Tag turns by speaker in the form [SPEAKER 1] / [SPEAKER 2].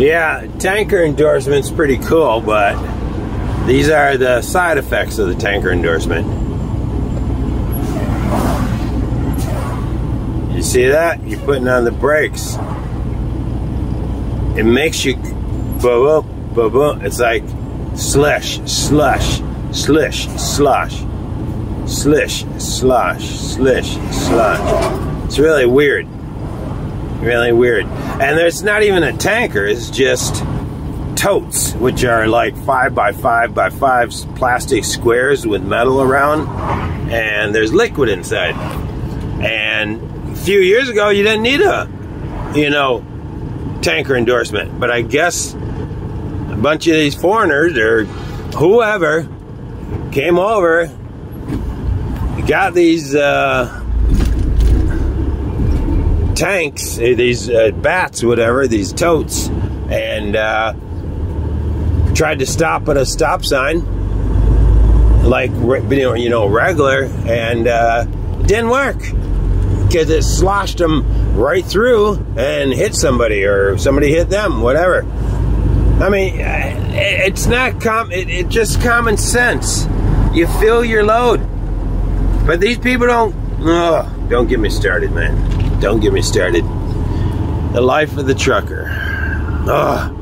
[SPEAKER 1] Yeah, tanker endorsement's pretty cool, but these are the side effects of the tanker endorsement. You see that? You're putting on the brakes. It makes you boom, boom, boom. It's like slush, slush, slish, slosh, slish, slosh, slish, slosh. It's really weird. Really weird. And there's not even a tanker, it's just totes, which are like five by five by five plastic squares with metal around, and there's liquid inside. And a few years ago, you didn't need a, you know, tanker endorsement, but I guess a bunch of these foreigners or whoever came over, got these. Uh, tanks, eh, these uh, bats, whatever, these totes, and uh, tried to stop at a stop sign, like you know regular, and uh, didn't work because it sloshed them right through and hit somebody, or somebody hit them, whatever. I mean, it's not com. It, just common sense. You fill your load, but these people don't. Oh, don't get me started, man. Don't get me started. The life of the trucker. Ugh.